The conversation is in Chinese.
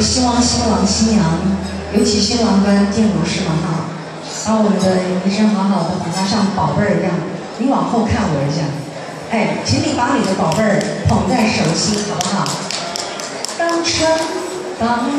希望新郎新娘，尤其新郎官见如是嘛哈，把我们的医生好好的把他像宝贝儿一样，你往后看我一下，哎，请你把你的宝贝儿捧在手心，好不好？当成当。